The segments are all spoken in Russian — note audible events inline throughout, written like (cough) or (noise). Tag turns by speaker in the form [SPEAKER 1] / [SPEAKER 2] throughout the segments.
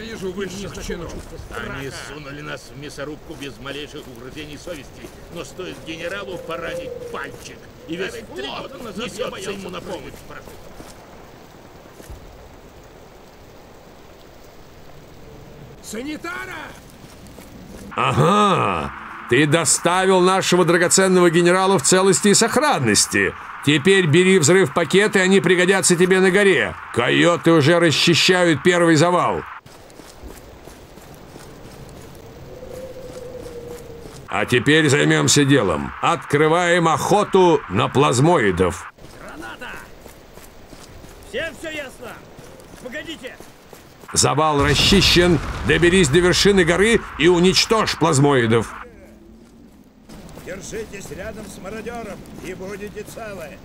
[SPEAKER 1] Ненавижу высших чинов.
[SPEAKER 2] Они сунули нас в мясорубку без малейших угрызений совести, но стоит генералу поранить пальчик, и весь флот несется ему на помощь.
[SPEAKER 1] Санитара!
[SPEAKER 3] Ага, ты доставил нашего драгоценного генерала в целости и сохранности. Теперь бери взрыв пакеты, они пригодятся тебе на горе. Койоты уже расчищают первый завал. А теперь займемся делом. Открываем охоту на плазмоидов.
[SPEAKER 4] Граната! Всем все ясно? Погодите!
[SPEAKER 3] Завал расчищен. Доберись до вершины горы и уничтожь плазмоидов.
[SPEAKER 5] Держитесь рядом с мародером и будете целы.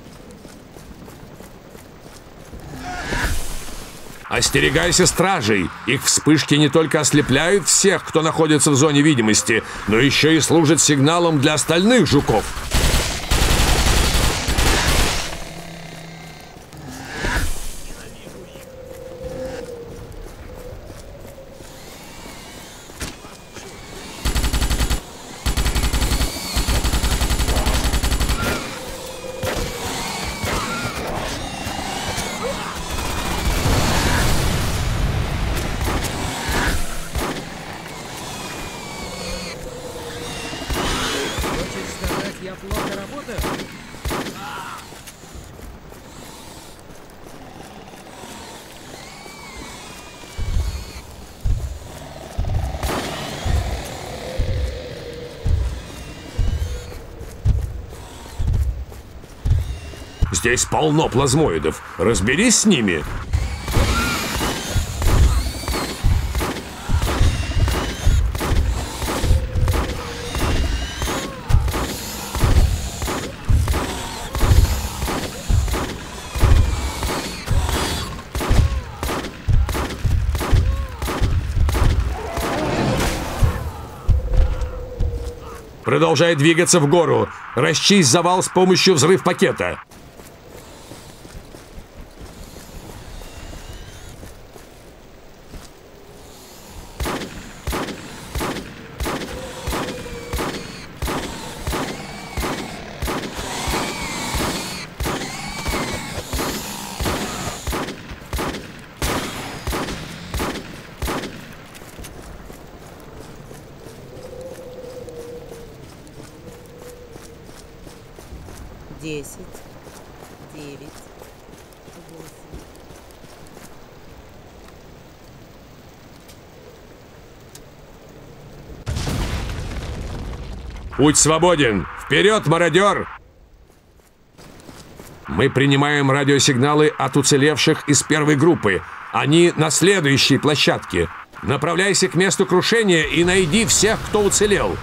[SPEAKER 3] Остерегайся стражей. Их вспышки не только ослепляют всех, кто находится в зоне видимости, но еще и служат сигналом для остальных жуков. Здесь полно плазмоидов. Разберись с ними. Продолжай двигаться в гору. Расчисть завал с помощью взрыв пакета.
[SPEAKER 6] Десять, девять, восемь.
[SPEAKER 3] Путь свободен. Вперед, мародер! Мы принимаем радиосигналы от уцелевших из первой группы. Они на следующей площадке. Направляйся к месту крушения и найди всех, кто уцелел.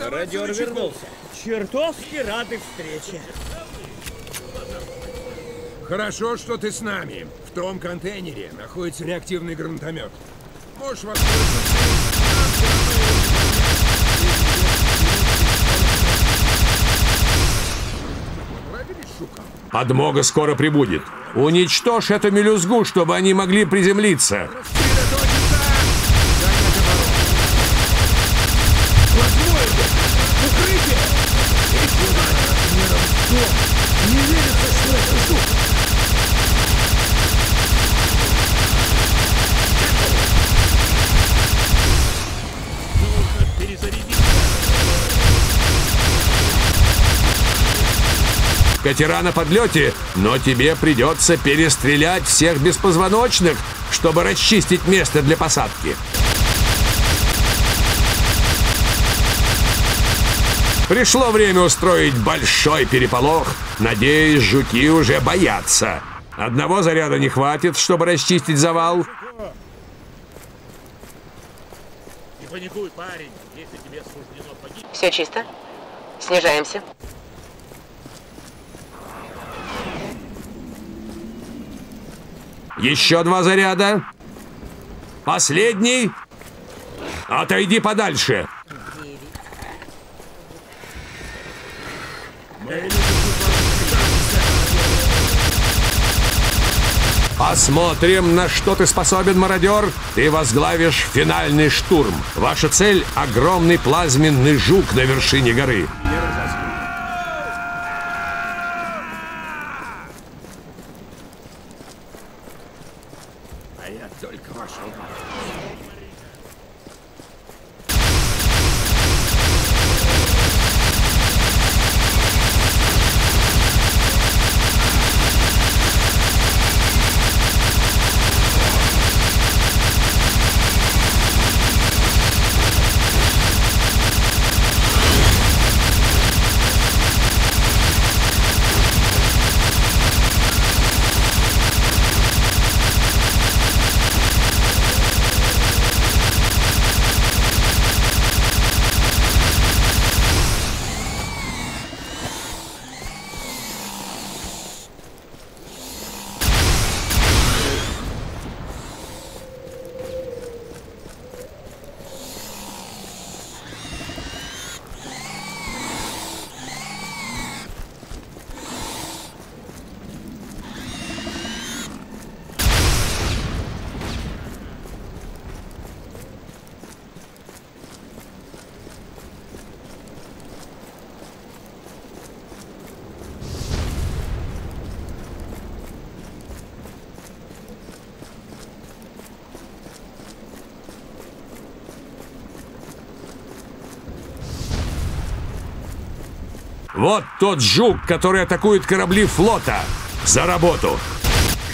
[SPEAKER 4] Мародер вернулся. Чертовски рады встрече.
[SPEAKER 1] Хорошо, что ты с нами. В том контейнере находится реактивный гранатомет. Можешь воспользоваться.
[SPEAKER 3] Подмога скоро прибудет. Уничтожь эту мелюзгу, чтобы они могли приземлиться. Катера на подлете, но тебе придется перестрелять всех беспозвоночных, чтобы расчистить место для посадки. Пришло время устроить большой переполох. Надеюсь, жуки уже боятся. Одного заряда не хватит, чтобы расчистить завал.
[SPEAKER 2] Не паникуй, парень, если тебе суждено погибнуть.
[SPEAKER 6] Все чисто. Снижаемся.
[SPEAKER 3] Еще два заряда. Последний. Отойди подальше. Посмотрим, на что ты способен, мародер. Ты возглавишь финальный штурм. Ваша цель — огромный плазменный жук на вершине горы.
[SPEAKER 1] А я только вошел.
[SPEAKER 3] Вот тот жук, который атакует корабли флота. За работу.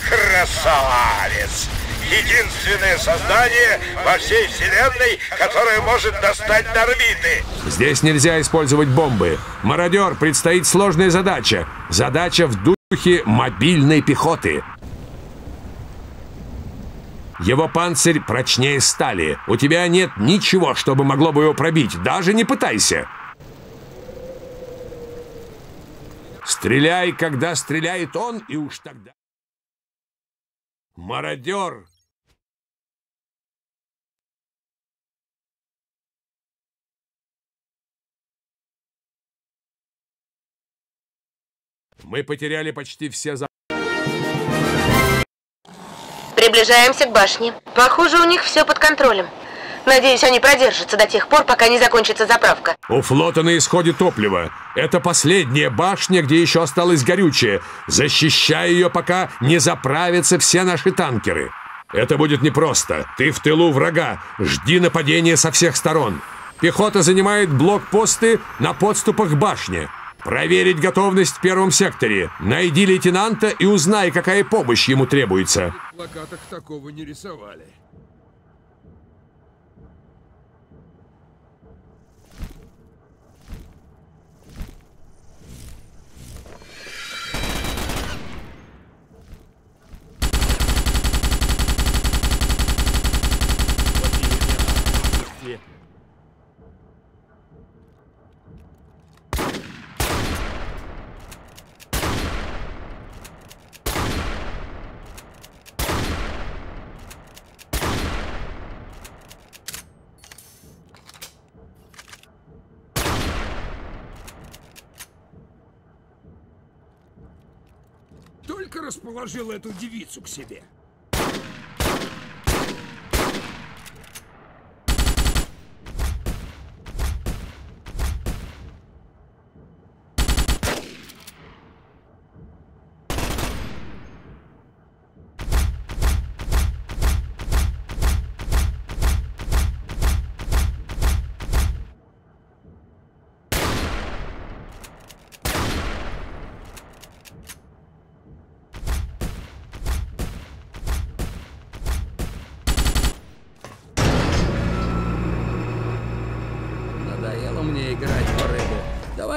[SPEAKER 5] Красавец! Единственное создание во всей вселенной, которое может достать до орбиты.
[SPEAKER 3] Здесь нельзя использовать бомбы. Мародер, предстоит сложная задача. Задача в духе мобильной пехоты. Его панцирь прочнее стали. У тебя нет ничего, чтобы могло бы его пробить. Даже не пытайся. Стреляй, когда стреляет он, и уж тогда... Мародер! Мы потеряли почти все за...
[SPEAKER 6] Приближаемся к башне. Похоже, у них все под контролем. Надеюсь, они продержатся до тех пор, пока не закончится заправка.
[SPEAKER 3] У флота на исходе топлива. Это последняя башня, где еще осталось горючее. Защищай ее, пока не заправятся все наши танкеры. Это будет непросто. Ты в тылу врага. Жди нападения со всех сторон. Пехота занимает блокпосты на подступах к башне. Проверить готовность в первом секторе. Найди лейтенанта и узнай, какая помощь ему требуется.
[SPEAKER 1] В плакатах такого не рисовали. Только расположил эту девицу к себе.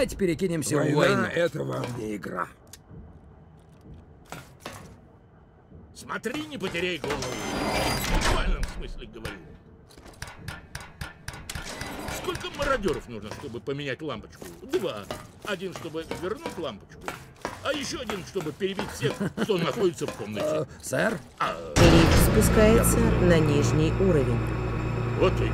[SPEAKER 7] Давайте перекинемся в
[SPEAKER 1] Война
[SPEAKER 7] войну.
[SPEAKER 1] — это вам не игра.
[SPEAKER 2] Смотри, не потеряй голову. В буквальном смысле говорю. Сколько мародеров нужно, чтобы поменять лампочку? Два. Один, чтобы вернуть лампочку, а еще один, чтобы перебить всех, кто (laughs) находится в комнате.
[SPEAKER 7] Сэр?
[SPEAKER 8] Лифт спускается на нижний уровень.
[SPEAKER 2] Вот и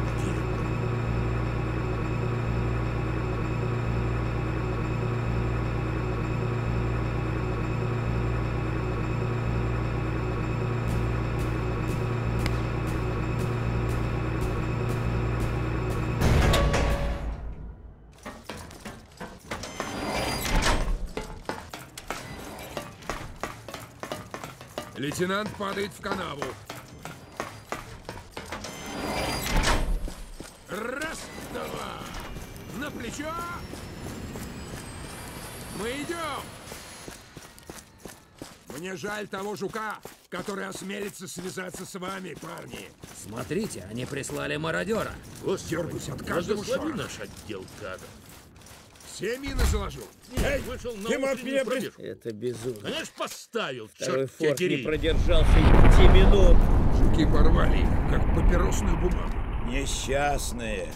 [SPEAKER 1] Лейтенант падает в канаву. Раз, два. На плечо. Мы идем. Мне жаль того жука, который осмелится связаться с вами, парни.
[SPEAKER 7] Смотрите, они прислали мародера.
[SPEAKER 1] Дергаюсь от каждого шороха.
[SPEAKER 2] наш отдел кадров.
[SPEAKER 1] Все мины заложу.
[SPEAKER 2] Нет, вышел на
[SPEAKER 4] прис-
[SPEAKER 2] пробежку.
[SPEAKER 4] Это безумно.
[SPEAKER 2] Конечно, поставил,
[SPEAKER 4] Второй
[SPEAKER 2] черт
[SPEAKER 4] форт не продержался и пяти минут.
[SPEAKER 1] Жуки порвали, как папиросную бумагу.
[SPEAKER 5] Несчастные.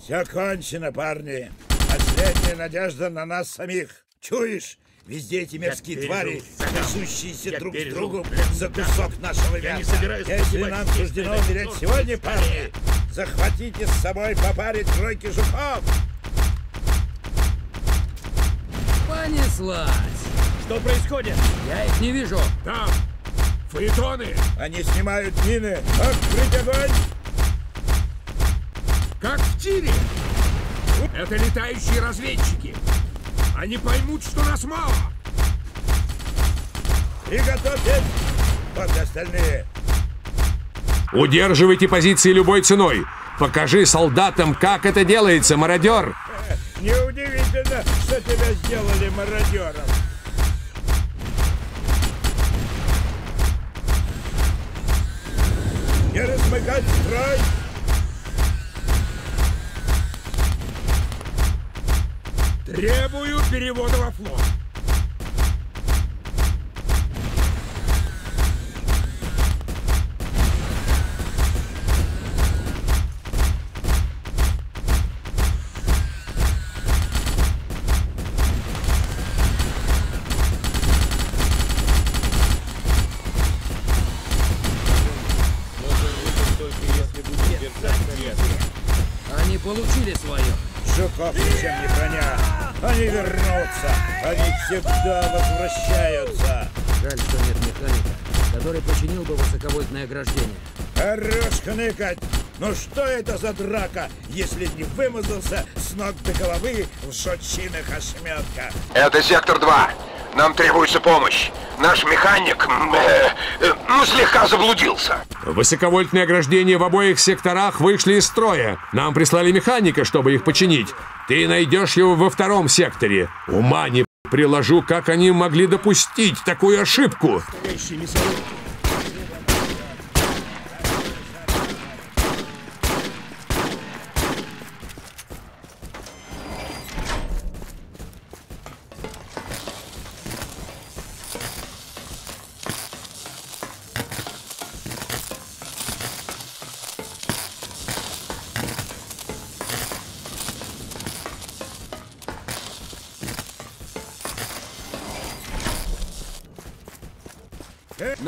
[SPEAKER 5] Все кончено, парни. Последняя надежда на нас самих. Чуешь? Везде эти мерзкие
[SPEAKER 2] пережил,
[SPEAKER 5] твари, несущиеся
[SPEAKER 2] Я
[SPEAKER 5] друг другом
[SPEAKER 2] блядь,
[SPEAKER 5] за
[SPEAKER 2] да.
[SPEAKER 5] кусок нашего
[SPEAKER 2] Я не
[SPEAKER 5] мяса.
[SPEAKER 2] собираюсь
[SPEAKER 5] Если нам суждено умереть сегодня, парни, захватите с собой по паре тройки жуков.
[SPEAKER 7] Понеслась.
[SPEAKER 4] Что происходит?
[SPEAKER 7] Я их не вижу.
[SPEAKER 1] Там, фаэтоны,
[SPEAKER 5] Они снимают мины. Открыть огонь!
[SPEAKER 1] как в тире. Это летающие разведчики. Они поймут, что нас мало.
[SPEAKER 5] Приготовьтесь! Вот остальные.
[SPEAKER 3] Удерживайте позиции любой ценой. Покажи солдатам, как это делается, мародер.
[SPEAKER 5] Неудивительно, что тебя сделали мародером. Не размыкать строй!
[SPEAKER 1] Требую перевода во флот.
[SPEAKER 7] Который починил бы высоковольтное ограждение.
[SPEAKER 5] Хорош хныкать! Ну что это за драка, если не вымазался с ног до головы в жучиных ошметках?
[SPEAKER 9] Это сектор 2. Нам требуется помощь. Наш механик, э, э, ну, слегка заблудился.
[SPEAKER 3] Высоковольтные ограждения в обоих секторах вышли из строя. Нам прислали механика, чтобы их починить. Ты найдешь его во втором секторе. Ума не приложу, как они могли допустить такую ошибку.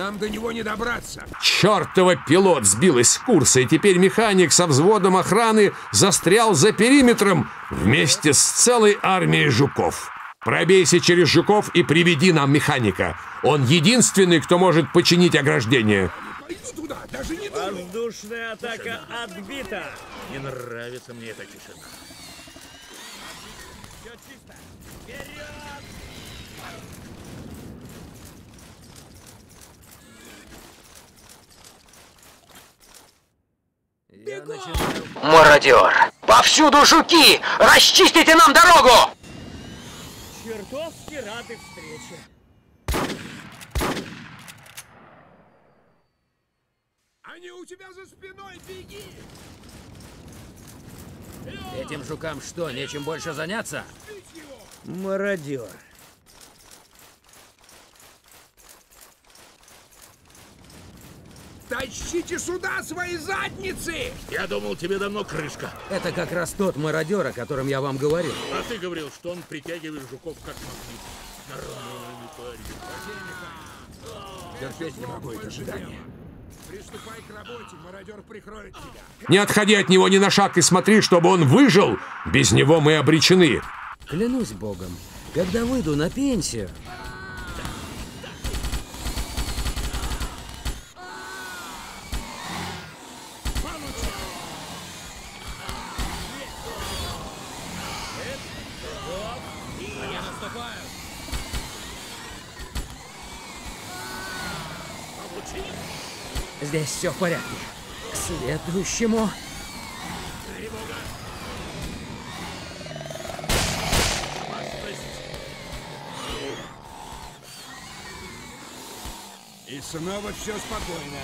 [SPEAKER 1] Нам до него не добраться.
[SPEAKER 3] Чертова пилот сбилась с курса, и теперь механик со взводом охраны застрял за периметром вместе с целой армией жуков. Пробейся через жуков и приведи нам механика. Он единственный, кто может починить ограждение.
[SPEAKER 1] Пойду туда, даже не думай.
[SPEAKER 4] Воздушная атака отбита.
[SPEAKER 2] Не нравится мне эта тишина.
[SPEAKER 4] Все чисто. Вперед!
[SPEAKER 7] Начинаю...
[SPEAKER 9] Мародер! Повсюду жуки! Расчистите нам дорогу!
[SPEAKER 4] Чертовски рады встрече.
[SPEAKER 1] Они у тебя за спиной, беги!
[SPEAKER 7] Этим жукам что, нечем больше заняться?
[SPEAKER 4] Мародер.
[SPEAKER 1] Тащите сюда свои задницы!
[SPEAKER 2] Я думал, тебе давно крышка.
[SPEAKER 7] Это как раз тот мародер, о котором я вам говорил.
[SPEAKER 2] А ты говорил, что он притягивает жуков как магнит. Нормальный парень.
[SPEAKER 1] Терпеть не могу это ожидание. Приступай к работе, мародер прикроет тебя.
[SPEAKER 3] Не отходи от него ни на шаг и смотри, чтобы он выжил. Без него мы обречены.
[SPEAKER 7] Клянусь богом, когда выйду на пенсию, здесь все в порядке. К следующему.
[SPEAKER 1] И снова все спокойно.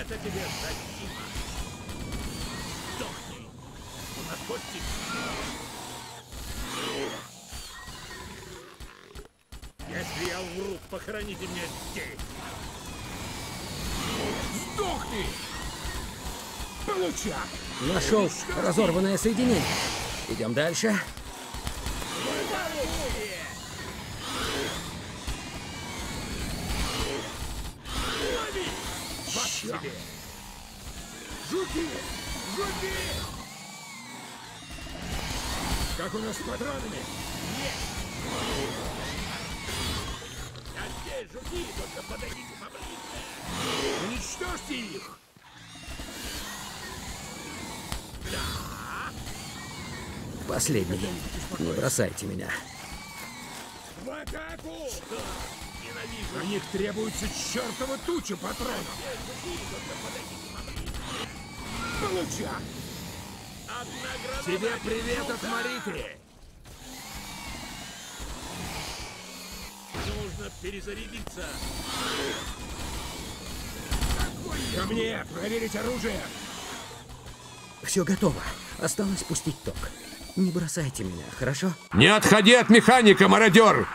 [SPEAKER 2] Это тебе Зодима. Сдохни. У нас кости. Если я умру, похороните меня здесь.
[SPEAKER 1] Сдохни! Получай!
[SPEAKER 7] Нашел разорванное соединение. Идем дальше.
[SPEAKER 1] Жуки! Жуки! Как у нас с патронами?
[SPEAKER 2] Я жуки, только подойдите поближе.
[SPEAKER 1] Уничтожьте их!
[SPEAKER 7] Последний. Не бросайте меня.
[SPEAKER 1] В атаку! На них требуется чертова туча патронов! Получай! Тебе привет от Маритри!
[SPEAKER 2] Нужно перезарядиться.
[SPEAKER 1] Ко мне! Проверить оружие!
[SPEAKER 7] Все готово. Осталось пустить ток. Не бросайте меня, хорошо?
[SPEAKER 3] Не отходи от механика, мародер!